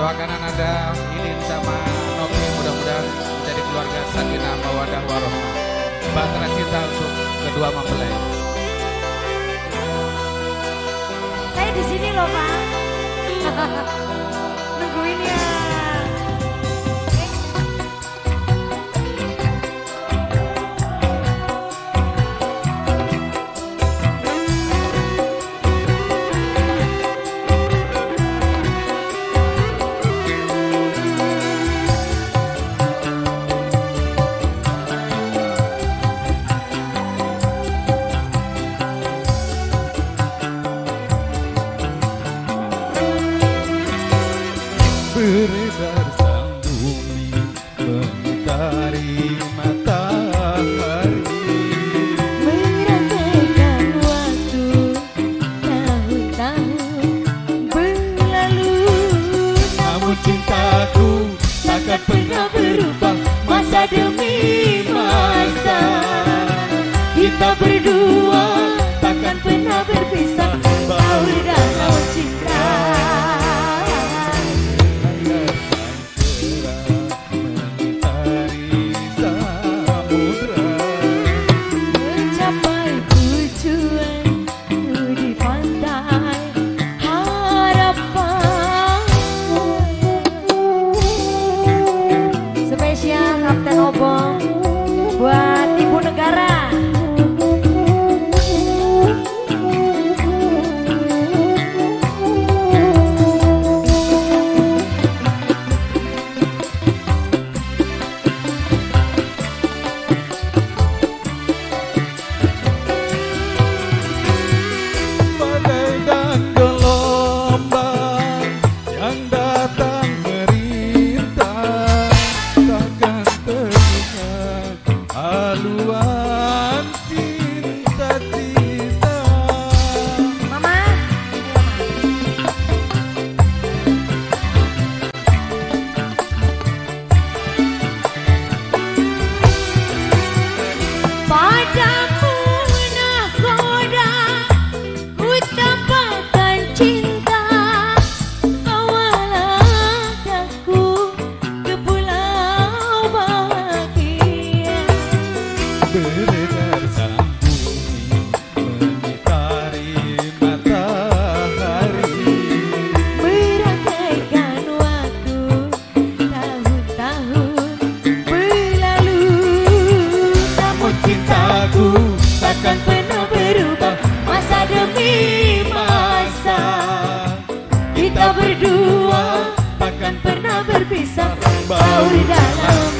doakan Ananda Idin sama Novi mudah-mudahan menjadi keluarga sakinah mawadah warohmah. Bahtera cinta untuk kedua mempelai. Saya di sini loh Pak. Beredar sang bumi mengitari matahari. Merangkaikan waktu tahun-tahun berlalu. Namun cintaku takkan pernah berubah masa demi masa. Kita berdua takkan pernah berpisah. Baur lua. Demi masa. Kita berdua takkan pernah berpisah. Baur dalam